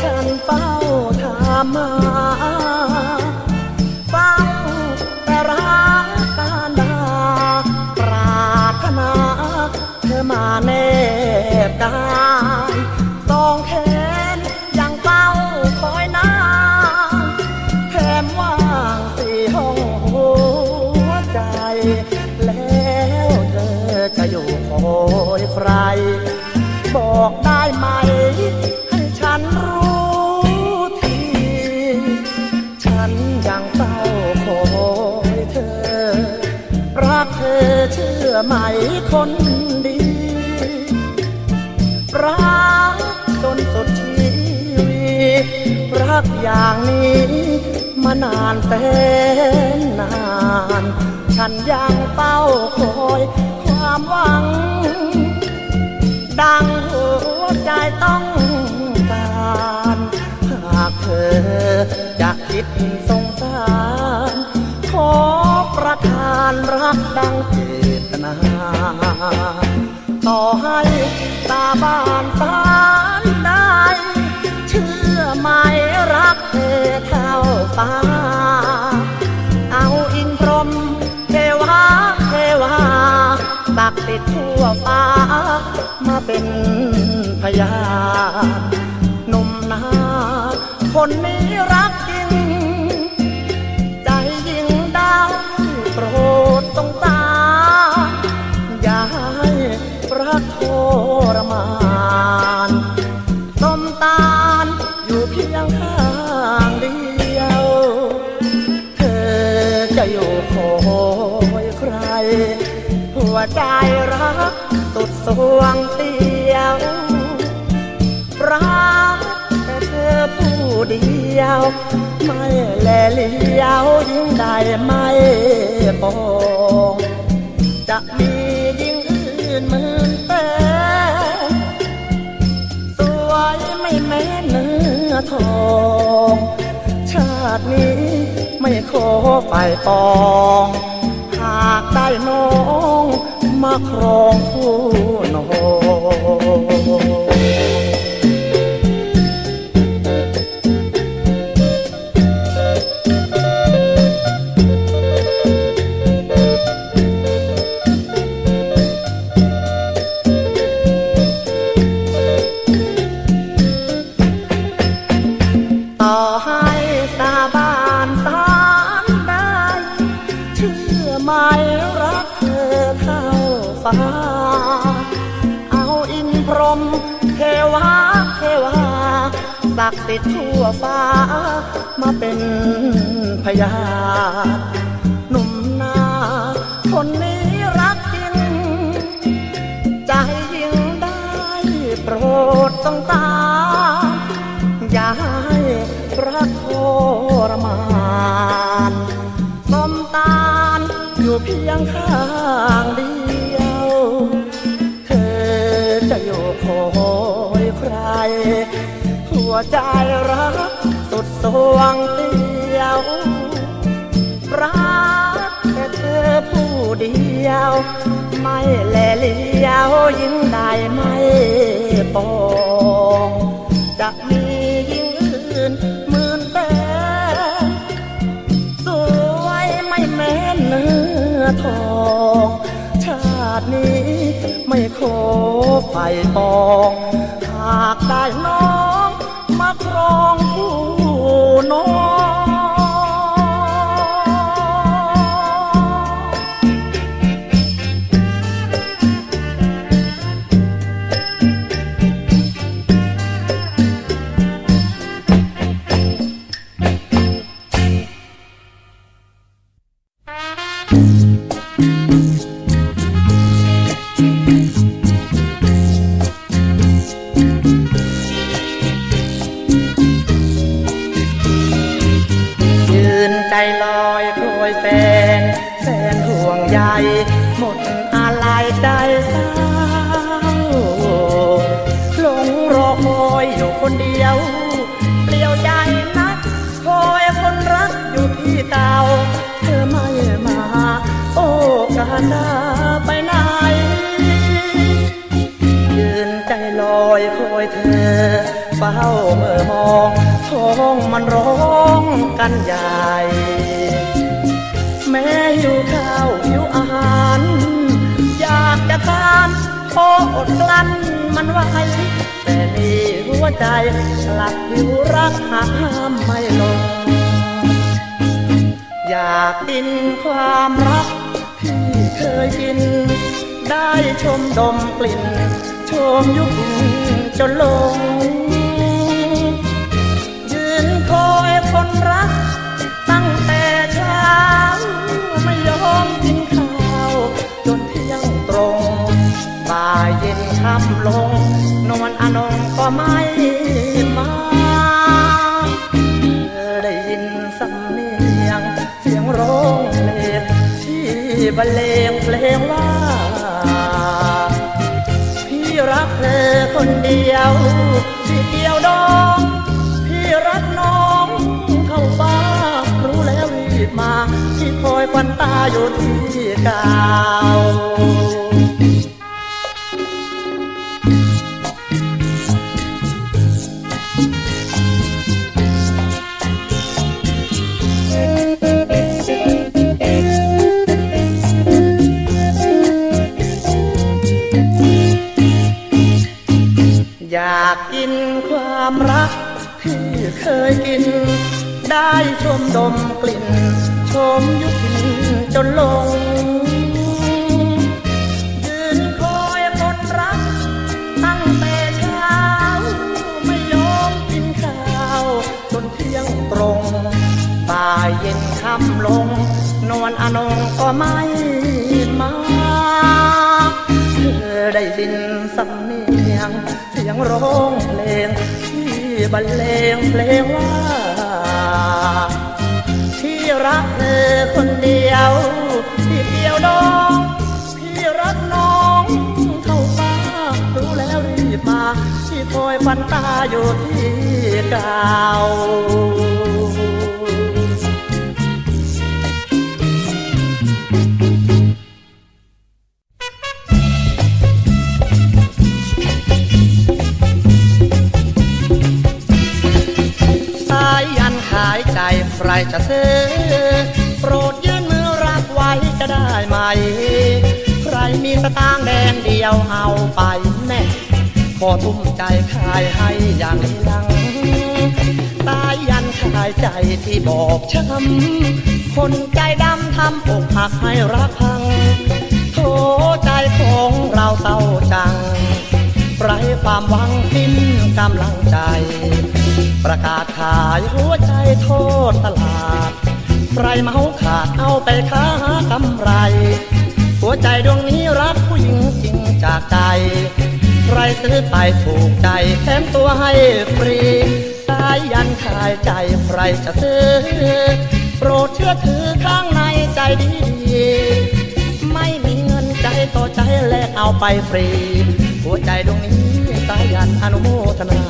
ฉันเฝ้า คนดี รักจนสุดชีวิต รักอย่างนี้มานานแสนนาน ฉันยังเฝ้าคอยความหวัง ดังหัวใจต้องการ หากเธอจะคิดสงสารานรักดังเจตนา ต่อให้ตาบ้านตานได้ เชื่อไหมรักเธอเท่าฟ้า เอาอินพรหมเทวาเทวาตักติดทั่วฟ้า มาเป็นพยาน ใจรักสุดสวงเตียวรักแต่เธอผู้เดียว ไม่แลเลี้ยวยิ่งได้ไม่ปองจะมียิ่งอื่นหมื่นแต่สวยไม่แม้เนื้อทองชาตินี้ไม่ขอไฟปอง หากได้น้อง มาครองผู้นอน วงเตียวรักแต่เธอผู้เดียว ไม่แลเลี้ยวยิ่งได้ไม่ปองจะมียิ่งอื่นหมื่นแต่สวยไม่แม้เนื้อทองชาตินี้ไม่ขอไฟปอง หากได้น้อง ครองผู้น้อง ใจลอยโคยแฟนแฟนห่วงใยหมดอะไรใจเศร้าหลงรอคอยอยู่คนเดียวเปลี่ยวใจนักคอยคนรักอยู่ที่เก่าเธอไม่มา โอ้การดาไปไหนยืนใจลอยคุยเธอเฝ้าเมื่อมอง งมันร้องกันใหญ่ แม่หิวข้าวหิวอาหาร อยากจะทานพออดกลั้นมันไว้แต่นี่หัวใจหลักหิวรักหาไม่ลง อยากกินความรักที่เคยกิน ได้ชมดมกลิ่น ชมยุคจนลง ค่ำลง นวลอนงก็ไม่มา ได้ยินสำเนียง เสียงร้องเพลงที่บรรเลงเพลงว่า พี่รักเธอคนเดียวที่เดียวดองพี่รักน้องเข้าฟ้ารู้แล้วรีบมา ที่คอยควันตาอยู่ที่เก่า ความรักที่เคยกิน ได้ชมดมกลิ่น ชมยุพินจนลง ยืนคอยคนรัก ตั้งแต่เช้า ไม่ยอมกินข้าว จนเที่ยงตรงบ่ายเย็นค่ำลง นวลอนงก็ไม่มาเธอได้ยินสำเนียงเสียงร้อง บรรเลงเพลงว่า ที่รักเธอคนเดียวที่เดียวดองพี่รักน้องเท่าฟ้ารู้แล้วรีบมา ที่คอยฟันตาอยู่ที่เก่า ช้ำคนใจดำทำอกหักให้รักพัง โถใจของเราเศร้าจังไรความหวังสิ้นกำลังใจ ประกาศขายหัวใจโทษตลาด ใครเมาขาดเอาไปค้ากำไร หัวใจดวงนี้รักผู้หญิงจริงจากใจ ใครซื้อไปถูกใจแถมตัวให้ฟรี ยยันขายใจใครจะซื้อ โปรดเชื่อถือข้างในใจดีๆไม่มีเงินใจต่อใจแลกเอาไปฟรี หัวใจดวงนี้ตายันอนุโมทนา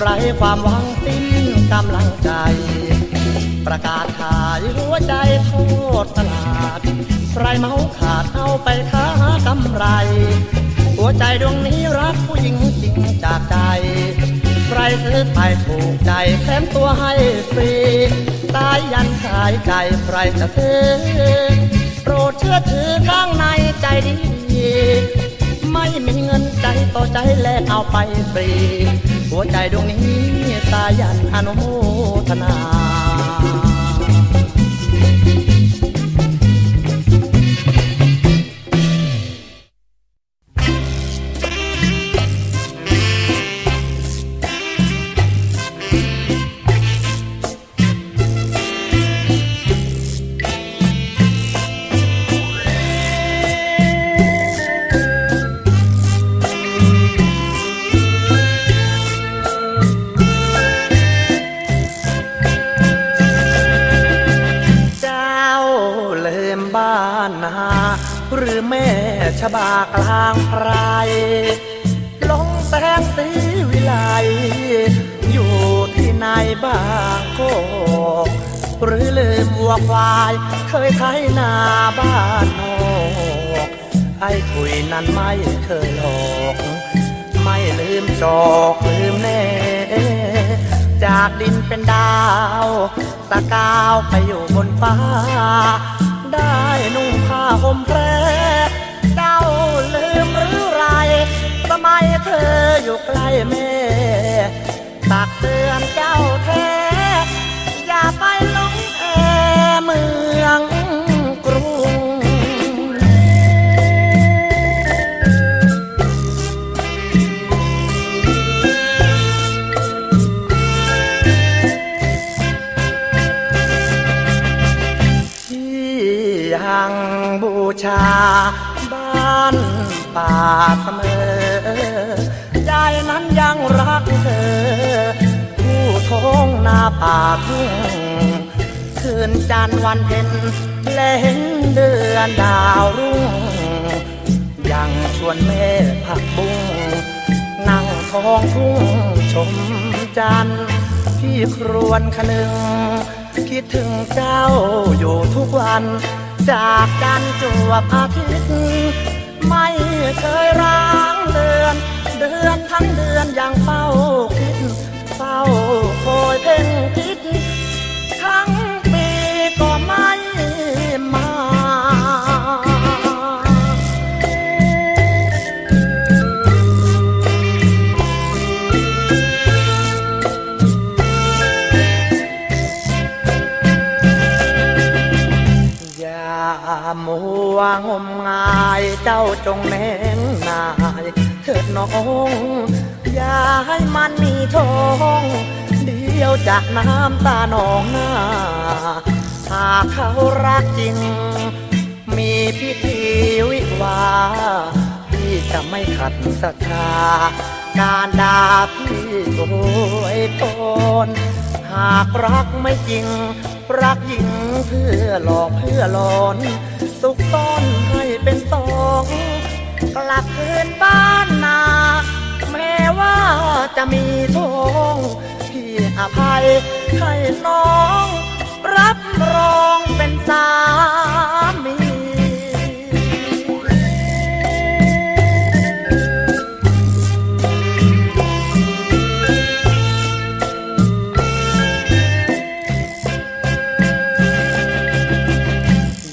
ไรความหวังสิ้นกำลังใจ ประกาศขายหัวใจโทษตลาดใครเมาขาดเอาไปค้ากำไร หัวใจดวงนี้รักผู้หญิงจริงจากใจใครซื้อไปถูกใจแถมตัวให้ฟรี ตายยันขายใจใครจะซื้อ โปรดเชื่อถือข้างในใจดี ไม่มีเงินใจต่อใจแลกเอาไปฟรี หัวใจดวงนี้ตายันอนุโมทนา บากลางไพรลงแสงสีวิไลอยู่ที่ไหนบ้างก็หรือลืมวัวควาย เคยไถนาบ้านนอกไอ้คุยนั้นไม่เคยหลอกไม่ลืมจอกลืมแน่ จากดินเป็นดาวตะกาวไปอยู่บนฟ้า ได้นุ่งผ้าห่มแพร มหรือไร สมัยเธออยู่ใกล้แม่ตักเตือนเจ้าแท้ อย่าไปหลงแอเมืองกรุงที่ยังบูชาบ้าน ป่าเสมอยายนั้นยังรักเธอ ผู้ท้องนาป่าทุ่งคืนจันทร์วันเพ็ญและเห็นเดือนดาวรุ่ง ยังชวนแม่ผักบุ้งนั่งท้องทุ่งชมจันทร์พี่ครวนคนึง คิดถึงเจ้าอยู่ทุกวัน จากจันจวบอาทิตย์ เคยร้างเดือน เดือนทั้งเดือนยังเฝ้าคิด เฝ้าคอยเพ่งคิด ทั้งปีก็ไม่มาอย่ามัวงมงายเจ้าจงแน่ องอย่าให้มันมีทองเดียวจากน้ำตาหนองหน้าหากเขารักจริง มีพิธีวิวาพี่จะไม่ขัดศรัทธาการด่าพี่โวยตนหากรักไม่จริง รักหญิงเพื่อหลอกเพื่อหลอน สุขต้อนให้เป็นสอง กลับคืนบ้านนา แม้ว่าจะมีทองพี่อภัยให้น้อง รับรองเป็นสามี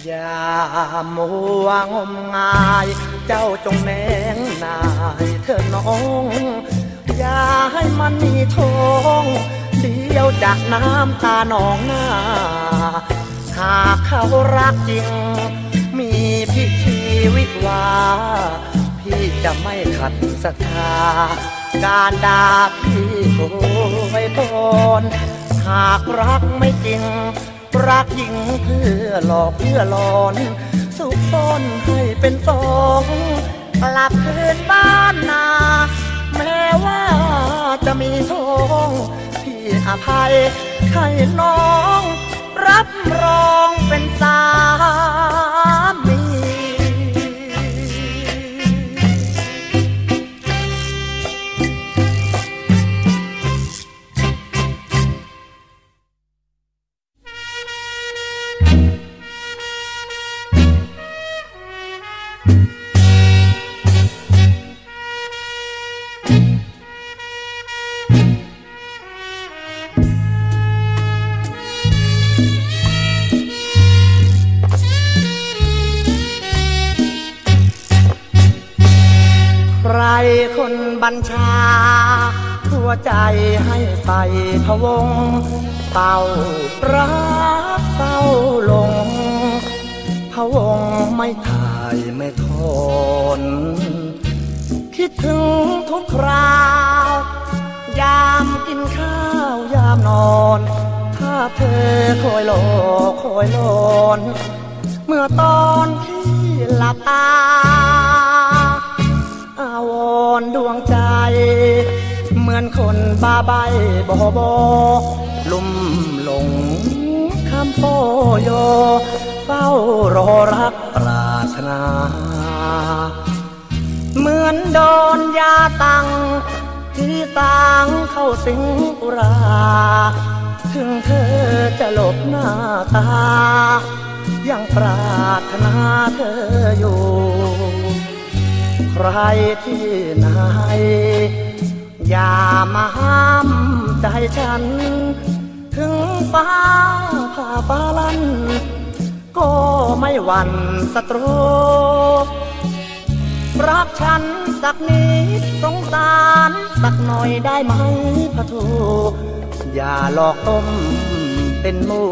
อย่ามัวงมงาย เจ้าจงแนงนายเธอน้อง อย่าให้มันมีทองเดียวจากน้ำตาหนองหน้า หากเขารักจริง มีพิธีวิวา พี่จะไม่ขัดศรัทธาการด่าพี่โอยตนหากรักไม่จริง รักหญิงเพื่อหลอกเพื่อหลอน สุขซ่อนให้เป็นสองกลับคืนบ้านนา แม้ว่าจะมีทองพี่อภัยให้น้อง รับรองเป็นสาม ญชาหัวใจให้ไปพะวง เป่ารักเฝ้าลงพะวงไม่ถ่ายไม่ทน คิดถึงทุกคราว ยามกินข้าวยามนอน ถ้าเธอคอยโลคอยลน เมื่อตอนที่หลับตา อาวรดวงใจ เหมือนคนบ้าใบบอบอลุ่มหลงคำโปโย เฝ้ารอรักปรารถนา เหมือนโดนยาตัง ที่ต่างเข้าสิงอุรา ถึงเธอจะหลบหน้าตา ยังปรารถนาเธออยู่ ใครที่ไหน อย่ามาห้ามใจฉัน ถึงฟ้าผ่าฟ้าลัน ก็ไม่หวั่นสตรูรักฉันสักนิดสงสารสักหน่อยได้ไหมพะทูอย่าหลอกต้มเป็นหมู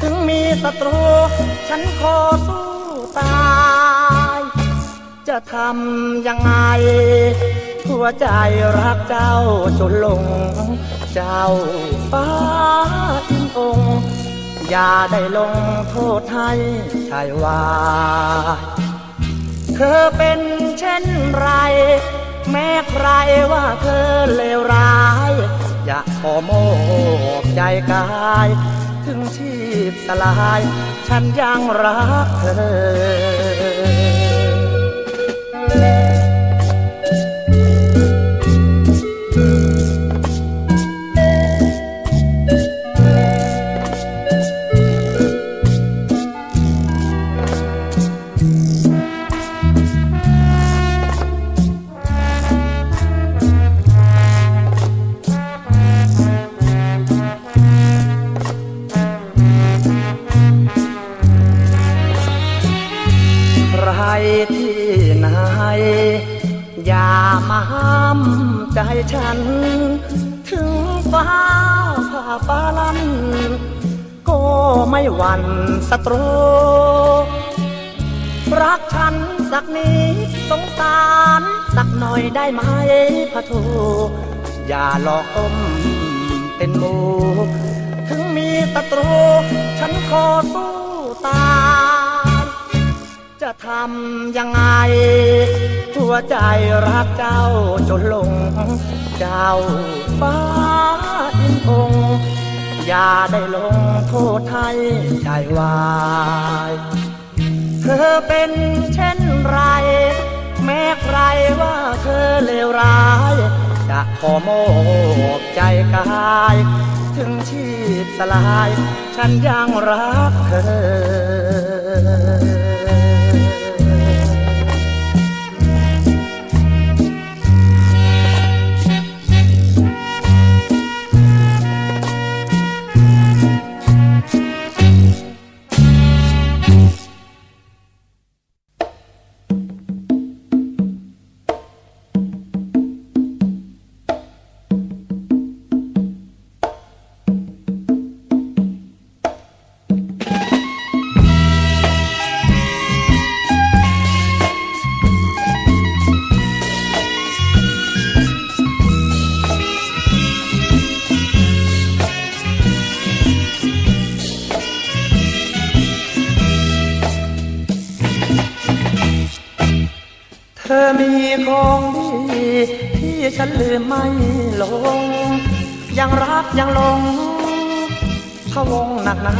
ถึงมีศัตรู ฉันขอสู้ตาย จะทำยังไง หัวใจรักเจ้าจนลง เจ้าฟ้าอินองค์อย่าได้ลงโทษให้ชายวาเธอเป็นเช่นไร แม้ใครว่าเธอเลวร้าย อย่าขอโมบใจกาย ถึงชีพสลาย ฉันยังรักเธอ ใจ ฉัน ถึงฟ้าผ่าฟ้าลัน ก็ไม่หวั่นสตรู รักฉันสักนิดสงสารสักหน่อยได้ไหมพะทูอย่าหลอกอมเป็นหมูถึงมีศัตรู ฉันขอสู้ จะทำยังไง หัวใจรักเจ้าจนลง เจ้าฟ้าอินองอย่าได้ลงโทษให้ใจวาย เธอเป็นเช่นไร แม้ใครว่าเธอเลวร้าย จะขอโมบใจกาย ถึงชีพสลาย ฉันยังรักเธอ ไม่ลง ยังรักยังลงพะวงหนักหนา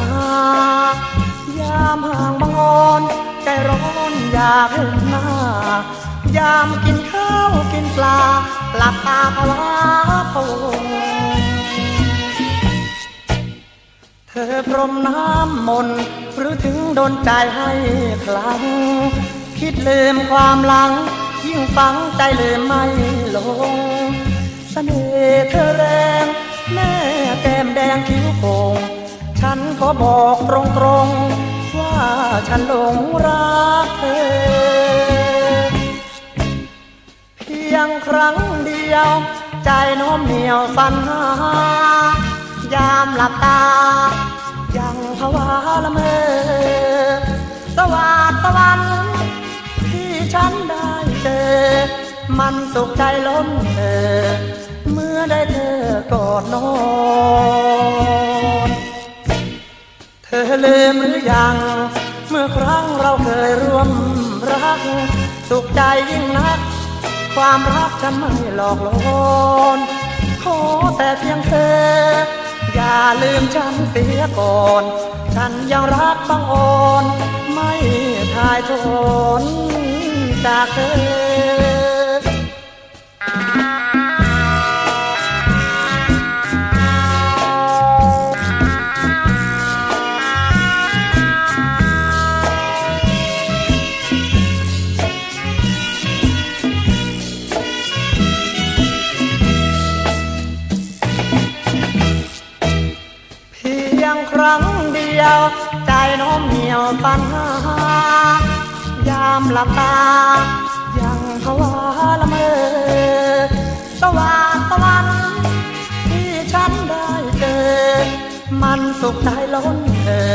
ยามห่างบังอนใจร้อนอยากเห็นหน้ายามกินข้าวกินปลาหลับตาภาวะพวงเธอพรมน้ำมนหรือถึงโดนใจให้คลั่งคิดลืมความหลัง ยิ่งฟังใจเลยไม่ลง สเสน่ห์เธอแรงแม่แก้มแดงคิ้วโป่งฉันขอบอกตรงตรงว่าฉันหลงรักเธอ เพียงครั้งเดียว ใจน้มเหนียวฝันหายามหลับตา ยังภาวะละเมอสวัสดตะวัน ที่ฉันได้เจอ มันสุขใจล้นเธอ ได้เธอกอดนอน เธอลืมหรือยัง เมื่อครั้งเราเคยร่วมรัก สุขใจยิ่งนัก ความรักฉันไม่หลอกลอนขอแต่เพียงเธอ อย่าลืมฉันเสียก่อน ฉันยังรักบังอ่อน ไม่ทายทนจากเธอายามหลับตา ยังภาวะละเมอสว่างตะวันที่ฉันได้เจอ มันสุขใจล้นเธอ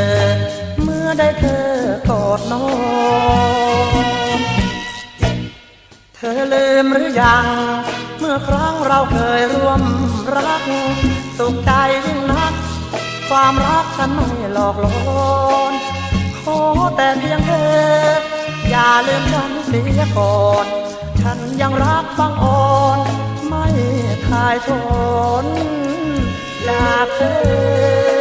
เมื่อได้เธอกอดน้องเธอลืมหรือยัง เมื่อครั้งเราเคยร่วมรัก สุขใจยิ่งนัก ความรักฉันไม่หลอกลอนขอแต่เพียงเธอ อย่าลืมฉันเสียก่อน ฉันยังรักบางอ่อน ไม่ทายทนจากเธอ